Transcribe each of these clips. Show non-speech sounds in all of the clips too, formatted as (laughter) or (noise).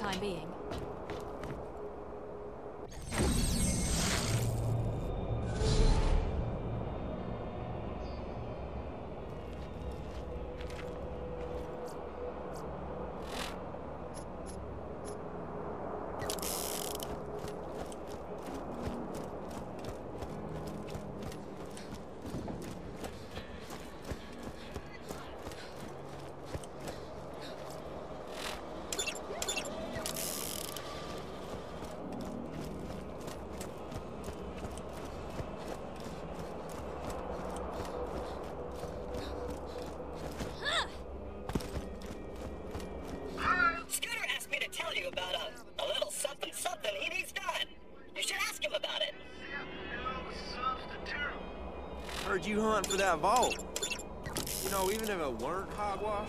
time being. you hunt for that vault. You know, even if it weren't hogwash,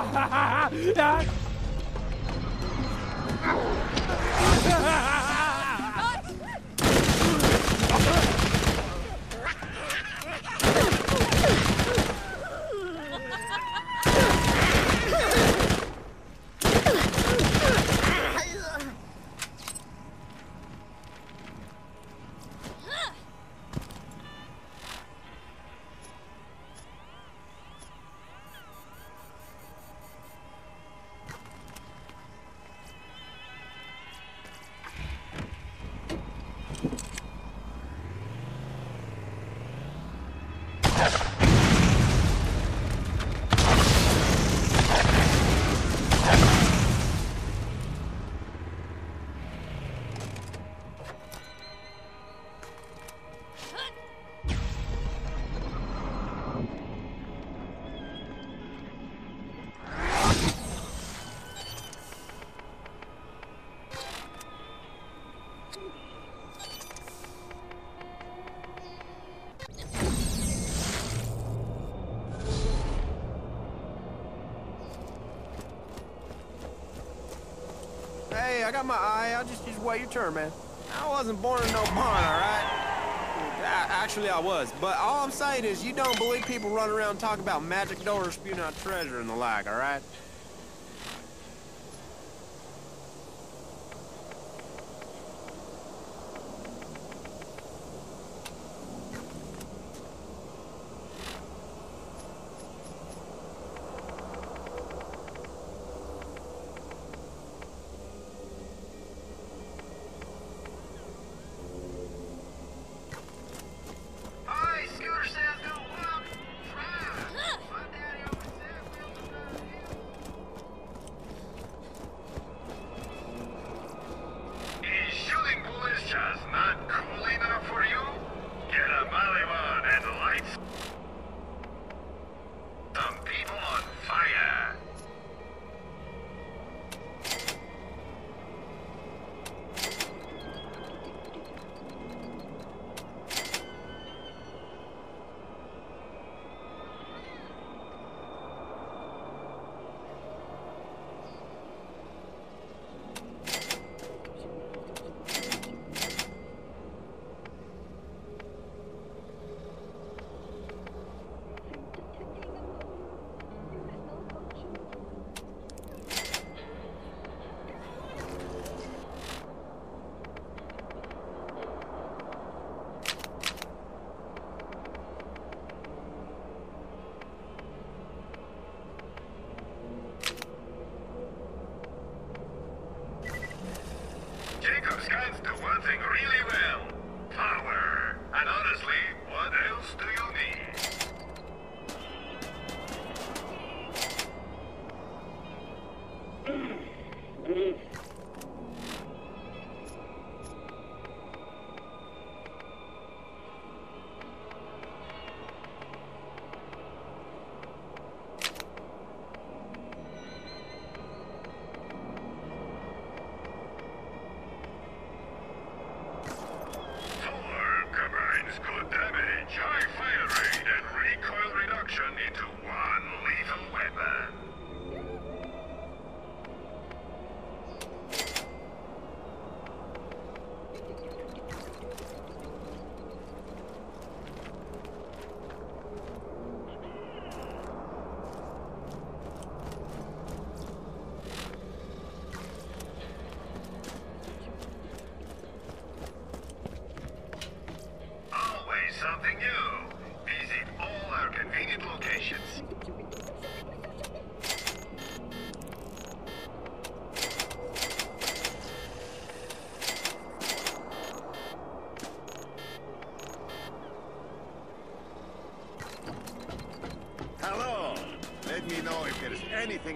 Ah! (laughs) I got my eye. I'll just, just wait your turn, man. I wasn't born in no barn, all right? A- Actually, I was. But all I'm saying is you don't believe people run around talking about magic doors spewing out treasure and the like, all right? Hi, Scooter says go walk. Try. My daddy always said we'll do that here. Is shooting bullets just not cool enough for you? Get a Maliwan and lights some people on fire. Jakobs guns do one thing really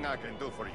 I can do for you.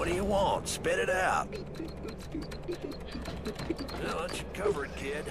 What do you want? Spit it out. Well, that should cover it, kid.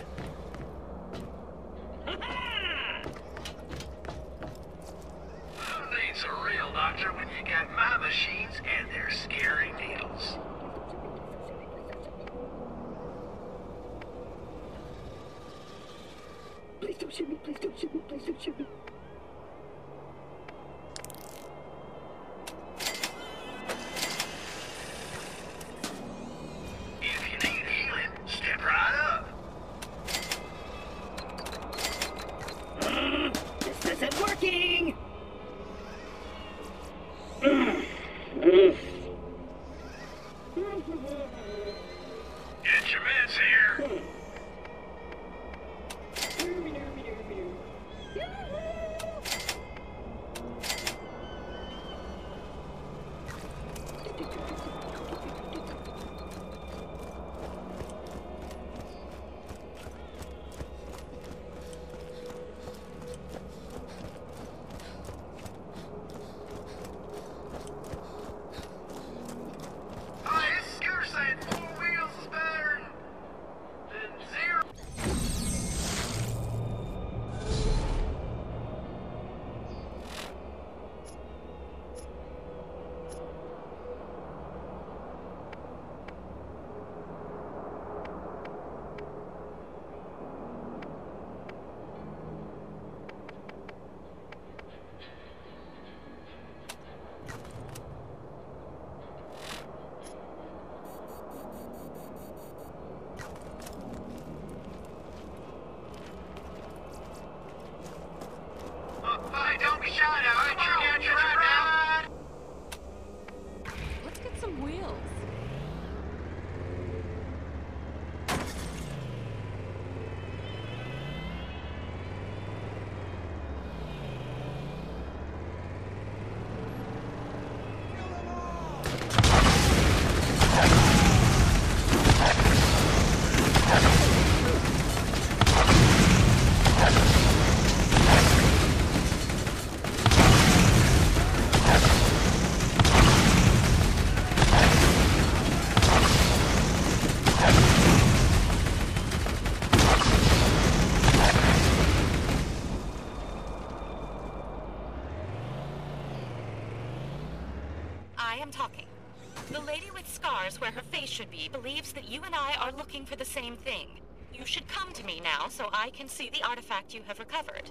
Where her face should be believes that you and I are looking for the same thing. You should come to me now so I can see the artifact you have recovered.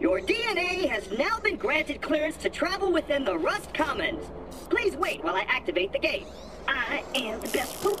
Your DNA has now been granted clearance to travel within the Rust Commons. Please wait while I activate the gate. I am the best robot.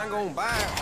I ain't gonna buy it,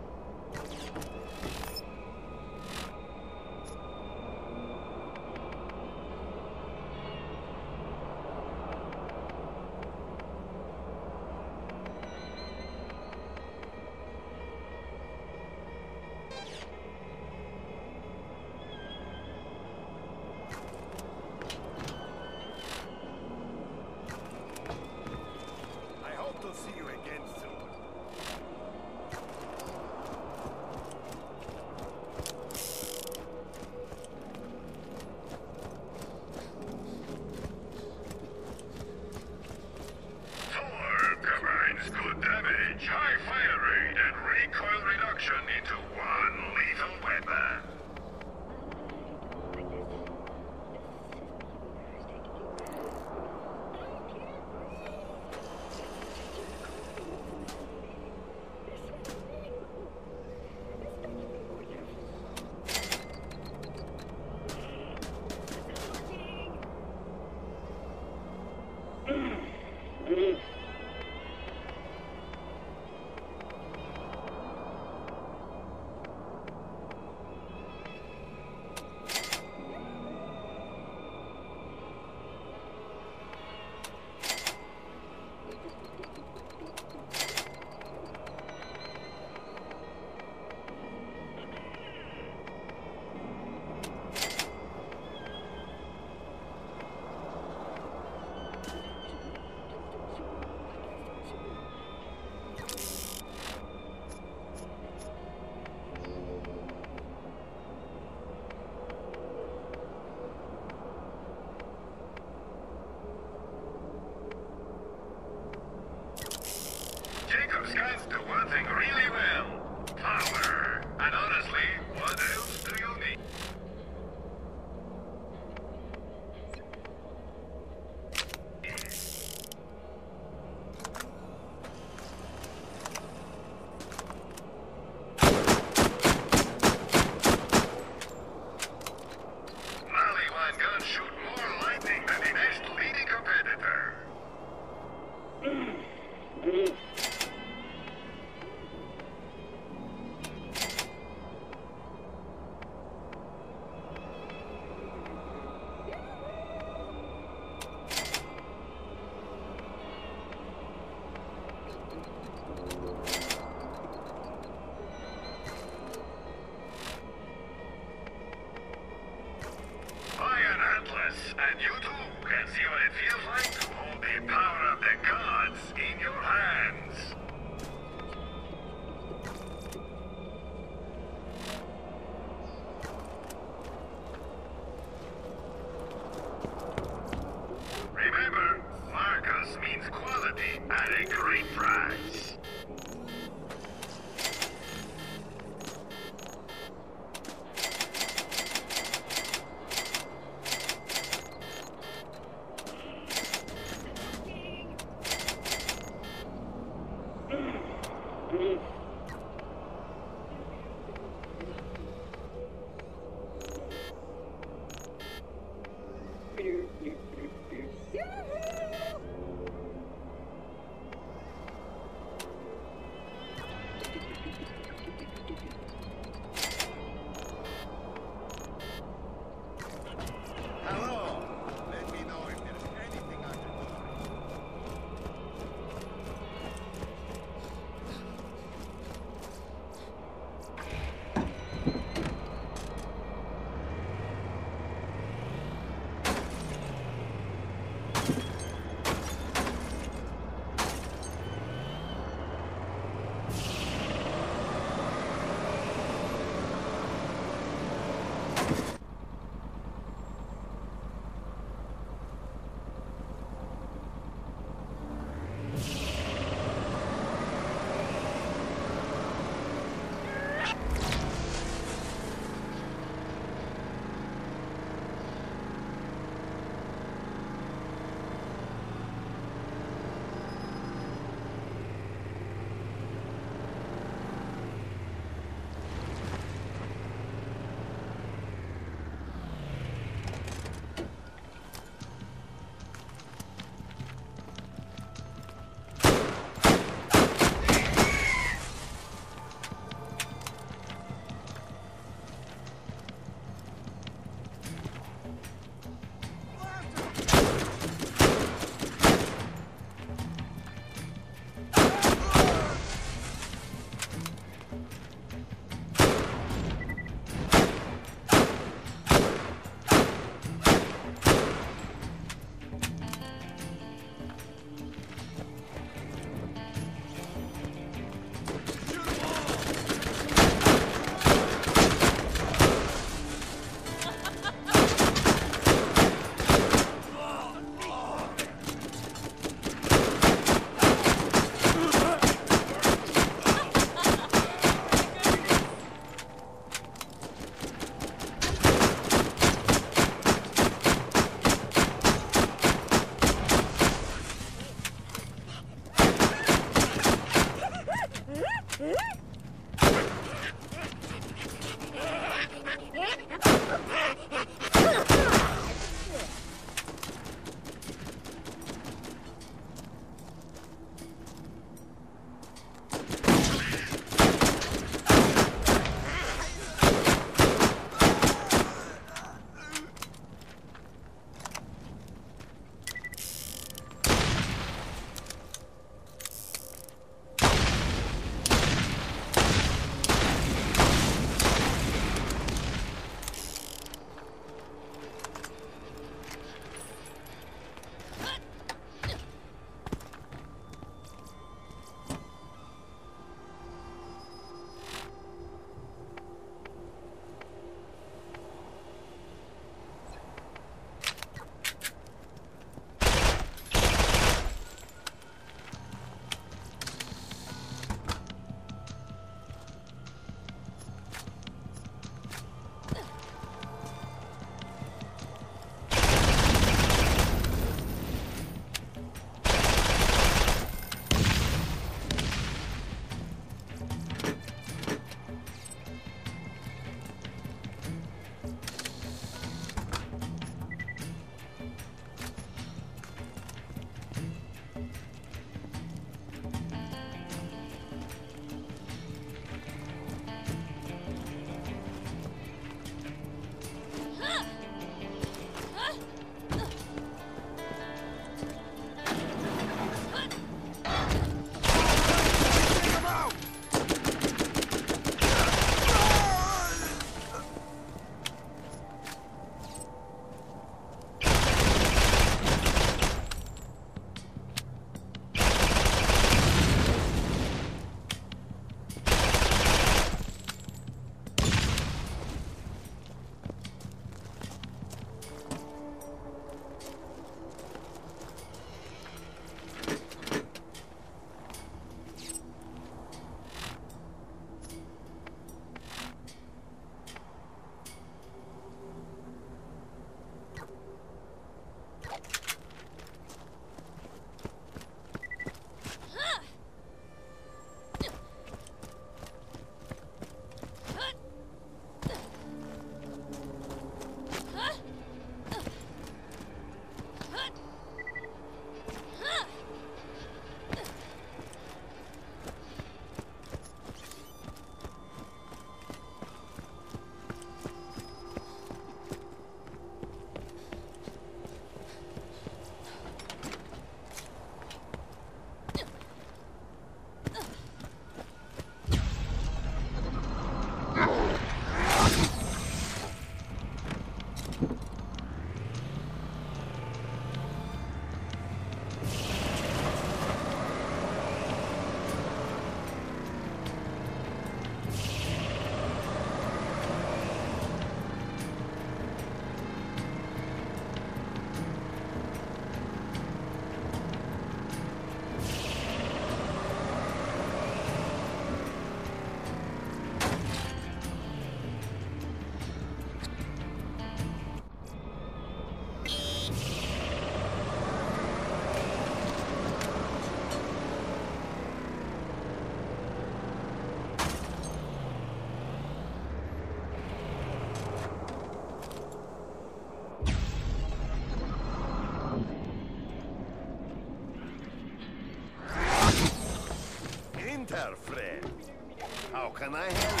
can I help?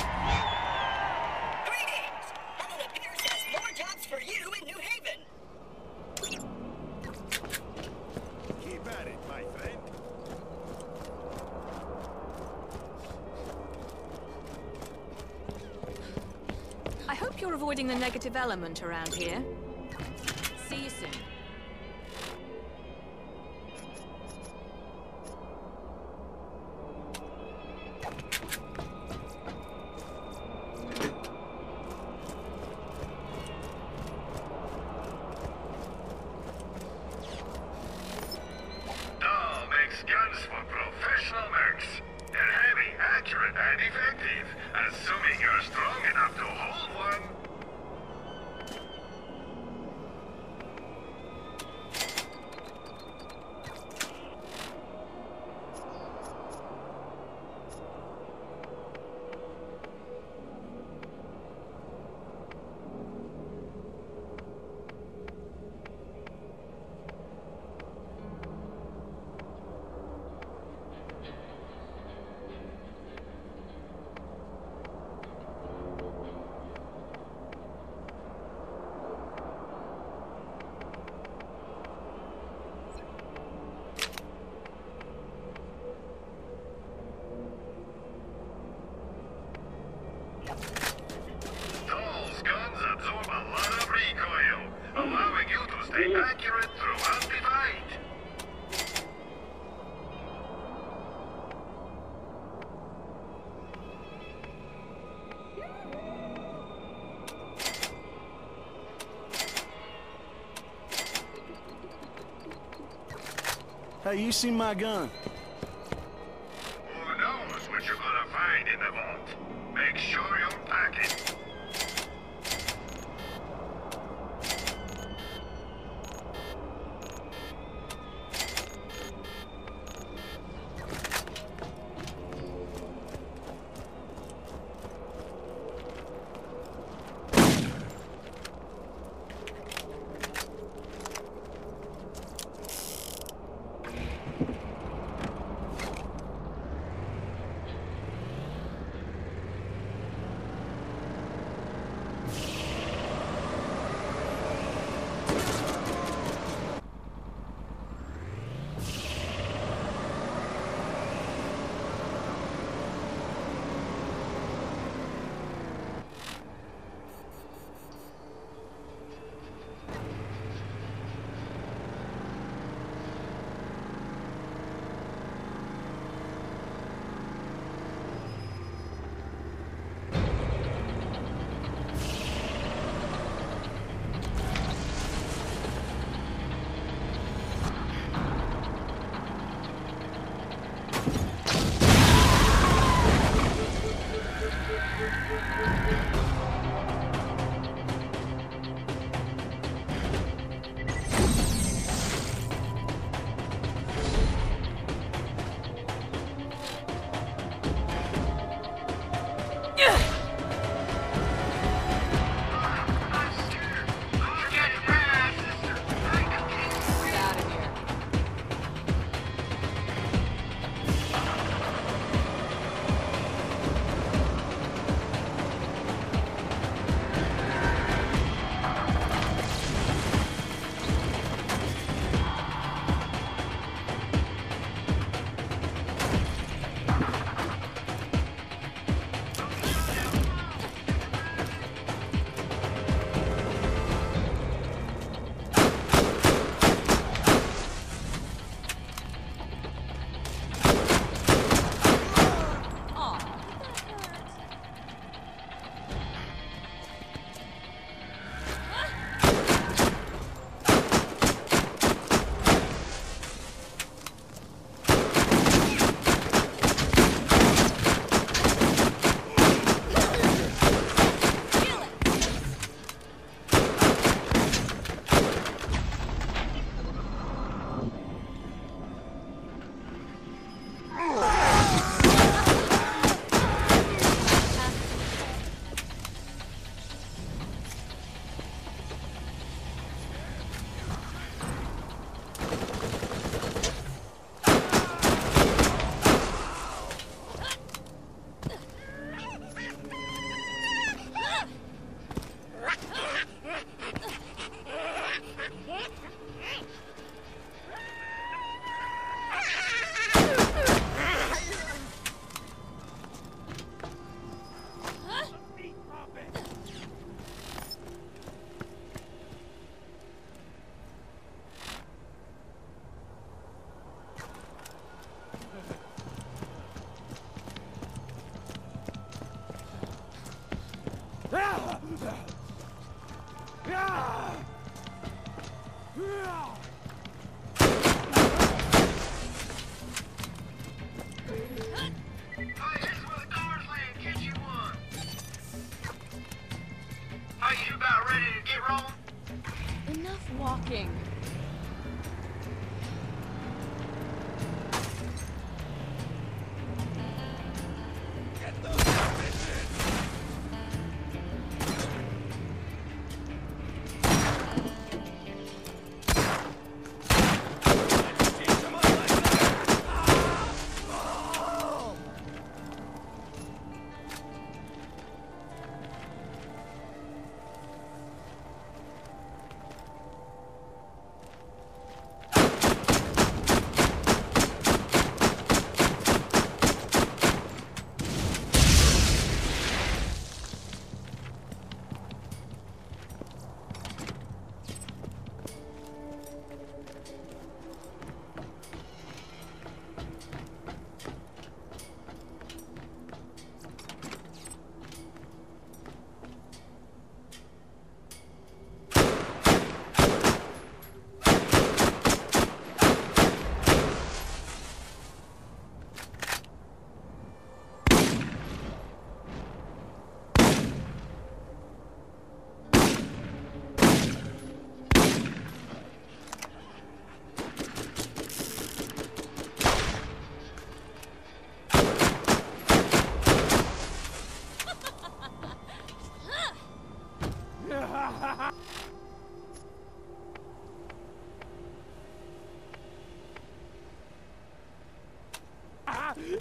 Greetings! Helena Pierce has more jobs for you in New Haven. Keep at it, my friend. I hope you're avoiding the negative element around here. Hey, you seen my gun?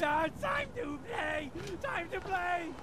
Ah, time to play! Time to play!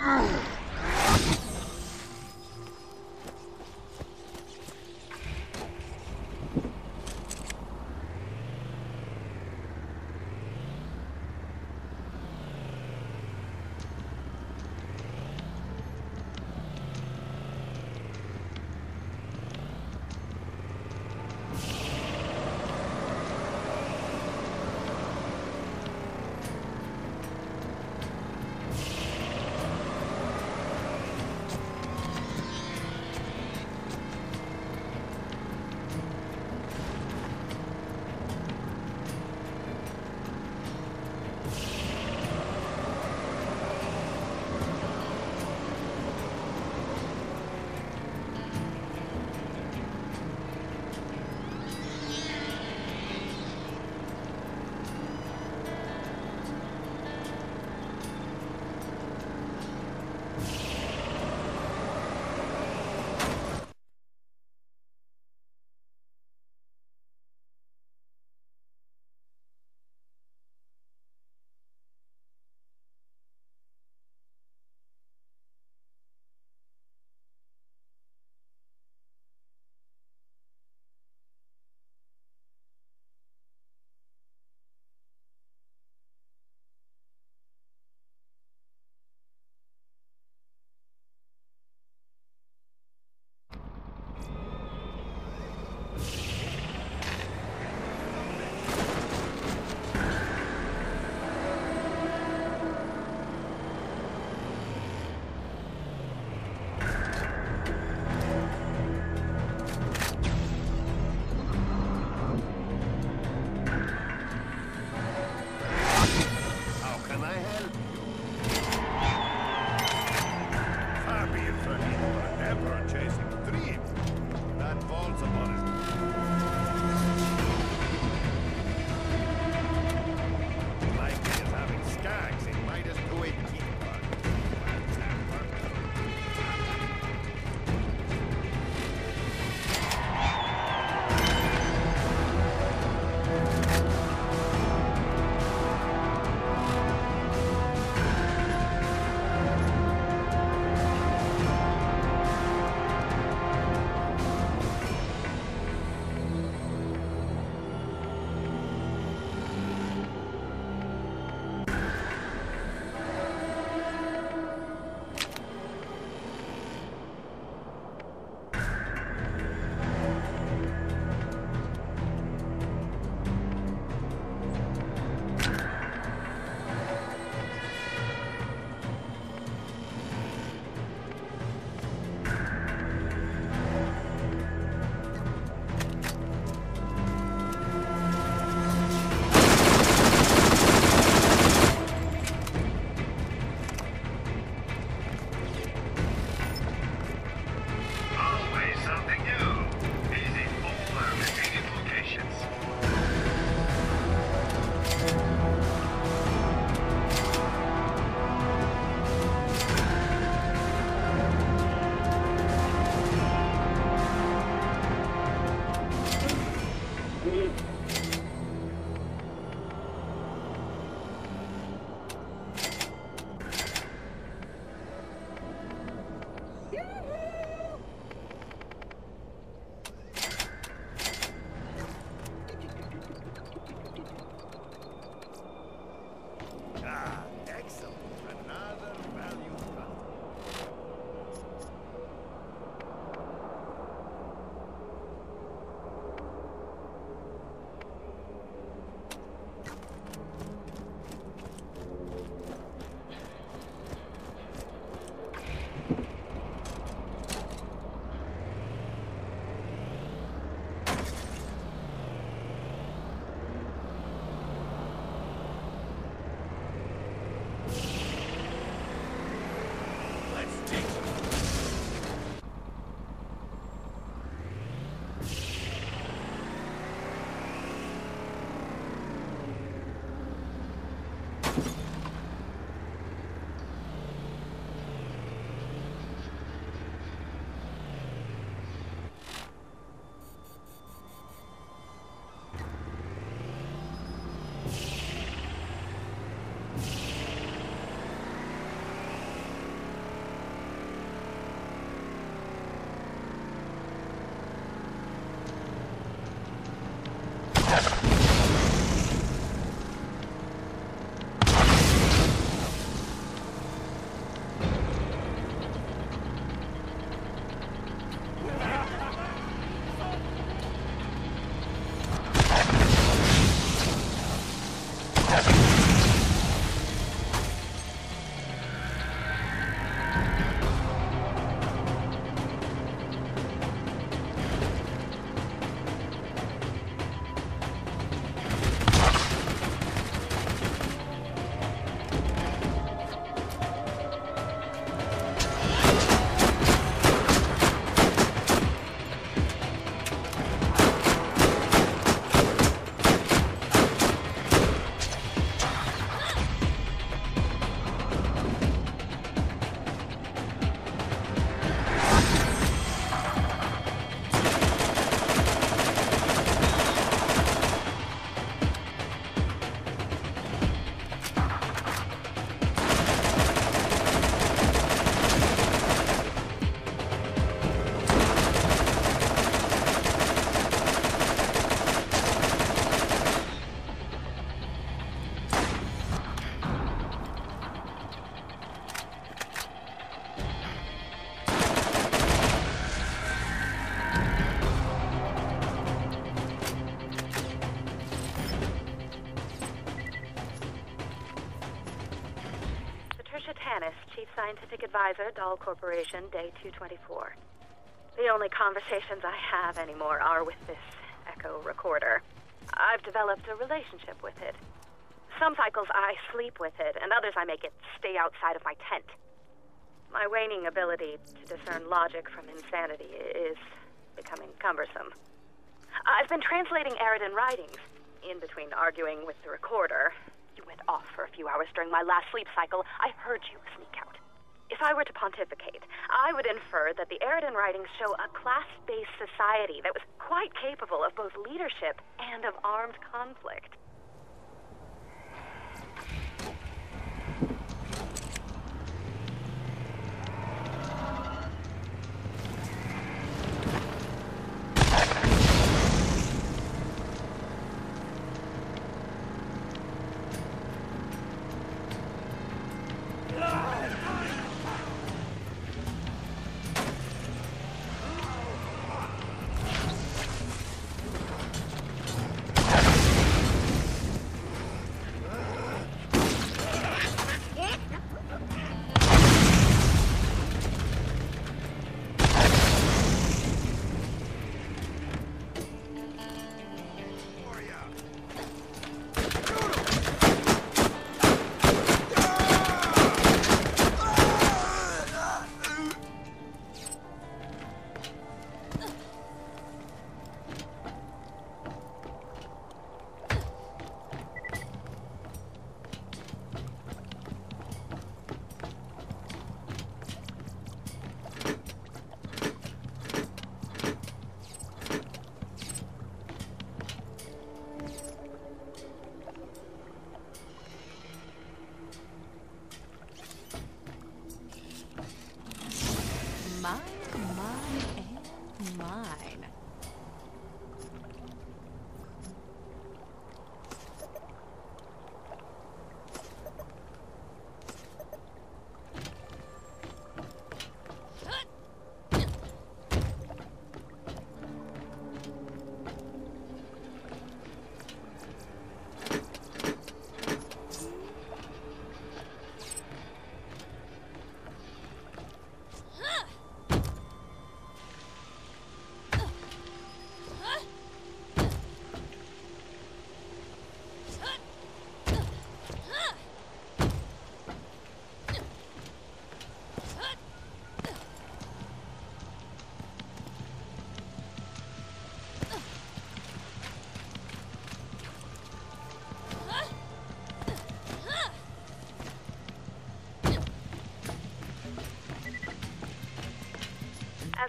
Ugh. Scientific Advisor, Dahl Corporation, Day 224. The only conversations I have anymore are with this echo recorder. I've developed a relationship with it. Some cycles I sleep with it, and others I make it stay outside of my tent. My waning ability to discern logic from insanity is becoming cumbersome. I've been translating Eridian writings, in between arguing with the recorder. You went off for a few hours during my last sleep cycle. I heard you sneak out. If I were to pontificate, I would infer that the Eridian writings show a class-based society that was quite capable of both leadership and of armed conflict.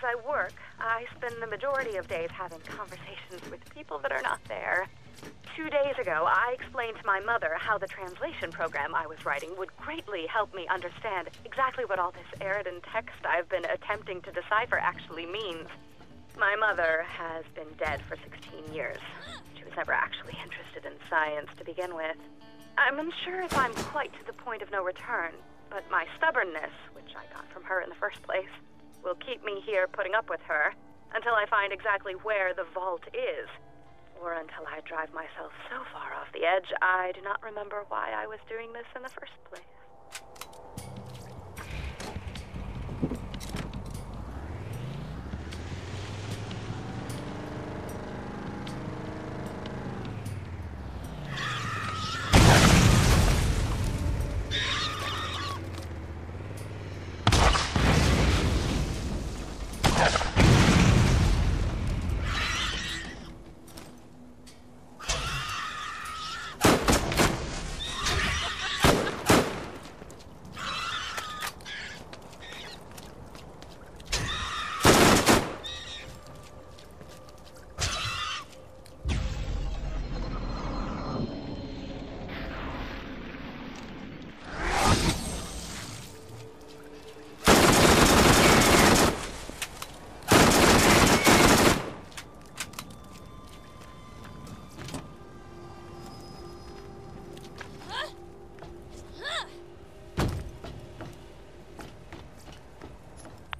I work, I spend the majority of days having conversations with people that are not there. Two days ago, I explained to my mother how the translation program I was writing would greatly help me understand exactly what all this Eridian text I've been attempting to decipher actually means. My mother has been dead for 16 years. She was never actually interested in science to begin with. I'm unsure if I'm quite to the point of no return, but my stubbornness, which I got from her in the first place, will keep me here putting up with her until I find exactly where the vault is. Or until I drive myself so far off the edge, I do not remember why I was doing this in the first place.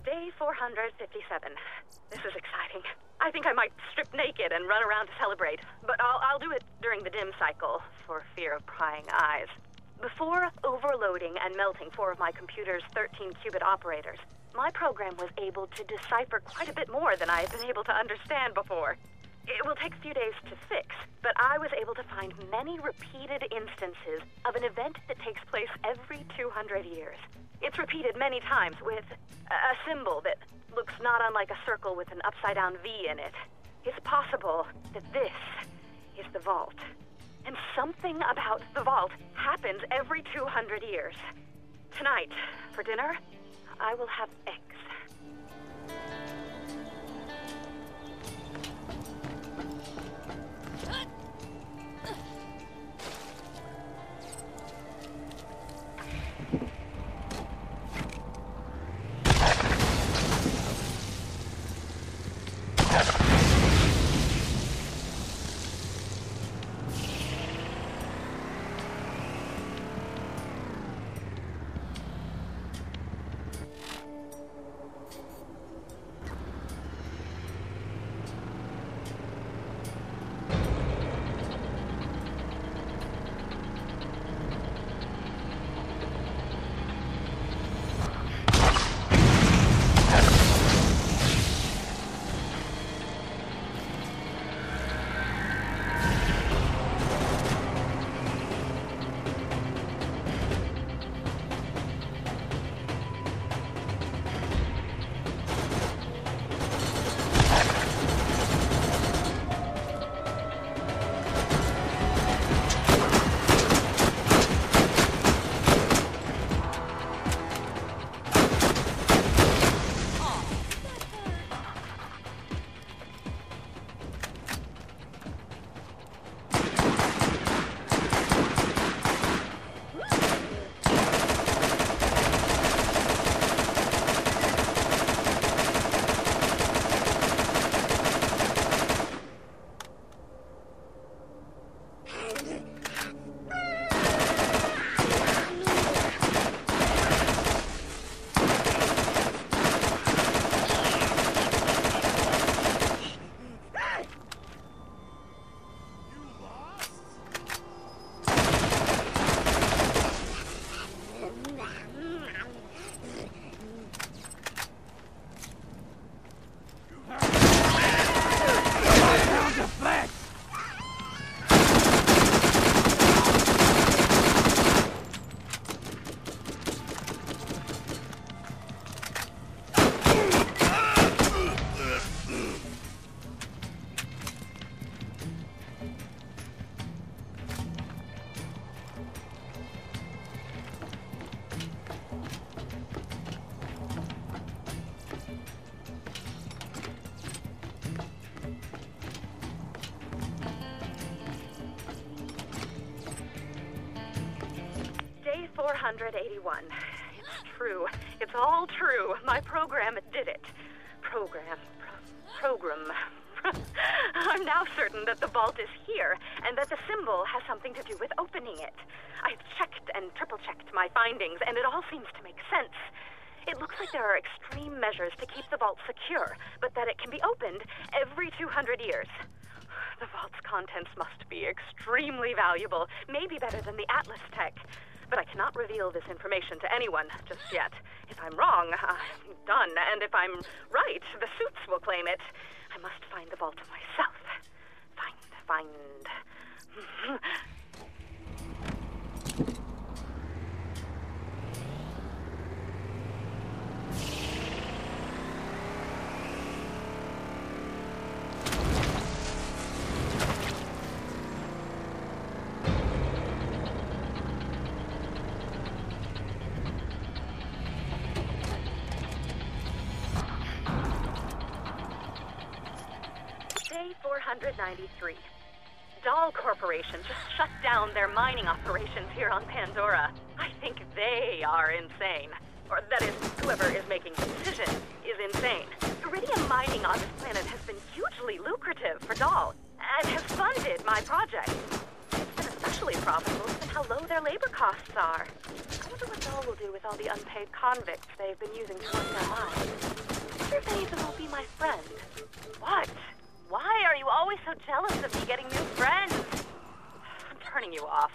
Day 457. This is exciting. I think I might strip naked and run around to celebrate, but I'll, I'll do it during the dim cycle for fear of prying eyes. Before overloading and melting four of my computer's 13 qubit operators, my program was able to decipher quite a bit more than I had been able to understand before. It will take a few days to fix, but I was able to find many repeated instances of an event that takes place every 200 years. It's repeated many times with a symbol that looks not unlike a circle with an upside down V in it. It's possible that this is the vault. And something about the vault happens every 200 years. Tonight, for dinner, I will have eggs. My program did it. Program. Pro- program. (laughs) I'm now certain that the vault is here, and that the symbol has something to do with opening it. I've checked and triple checked my findings, and it all seems to make sense. It looks like there are extreme measures to keep the vault secure, but that it can be opened every 200 years. (sighs) The vault's contents must be extremely valuable, maybe better than the Atlas tech. But I cannot reveal this information to anyone just yet. If I'm wrong, I'm done. And if I'm right, the suits will claim it. I must find the vault myself. Find, find. (laughs) Day 493. Dahl Corporation just shut down their mining operations here on Pandora. I think they are insane. Or that is, whoever is making the decision is insane. Iridium mining on this planet has been hugely lucrative for Dahl and has funded my project. It's been especially profitable given how low their labor costs are. I wonder what Dahl will do with all the unpaid convicts they've been using to work their mines. I wonder if any of them will be my friend. What? Why are you always so jealous of me getting new friends? I'm turning you off.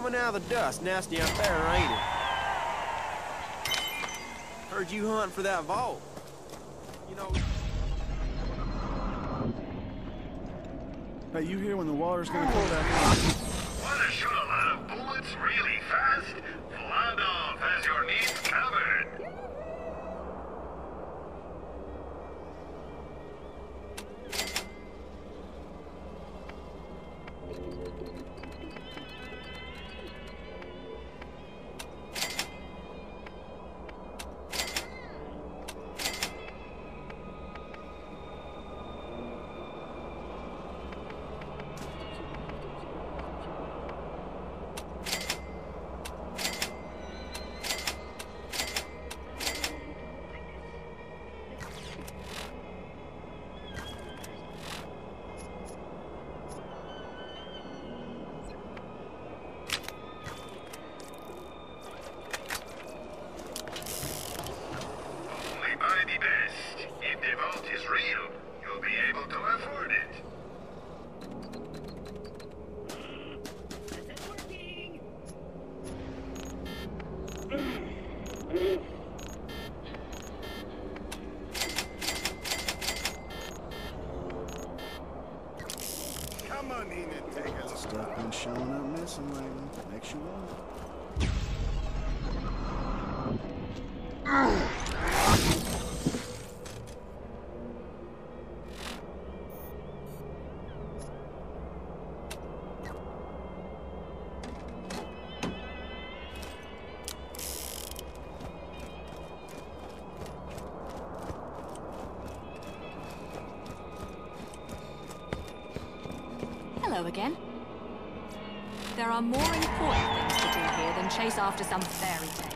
Coming out of the dust, nasty up there, ain't it? Heard you hunting for that vault. You know, Hey, you hear when the water's gonna go back in? Want to shoot a lot of bullets really fast? Vladof has your needs are more important things to do here than chase after some fairy tale.